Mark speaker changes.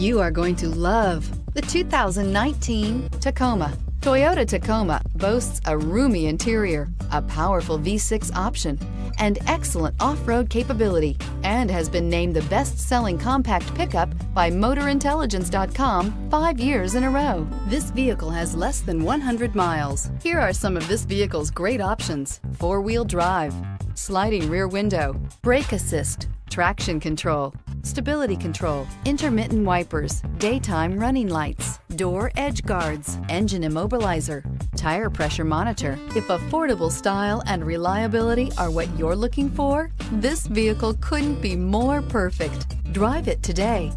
Speaker 1: You are going to love the 2019 Tacoma. Toyota Tacoma boasts a roomy interior, a powerful V6 option, and excellent off-road capability, and has been named the best-selling compact pickup by MotorIntelligence.com five years in a row. This vehicle has less than 100 miles. Here are some of this vehicle's great options. Four-wheel drive, sliding rear window, brake assist, traction control, stability control, intermittent wipers, daytime running lights, door edge guards, engine immobilizer, tire pressure monitor. If affordable style and reliability are what you're looking for, this vehicle couldn't be more perfect. Drive it today.